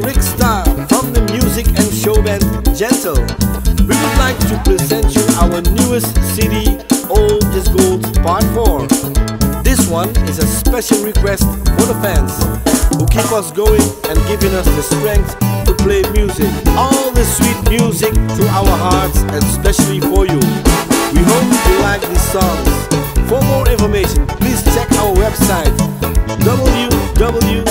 RickStarr from the music and show band Gentle. We would like to present you our newest CD, Old Is Gold Part 4. This one is a special request for the fans who keep us going and giving us the strength to play music. All the sweet music to our hearts, especially for you. We hope you like these songs. For more information, please check our website www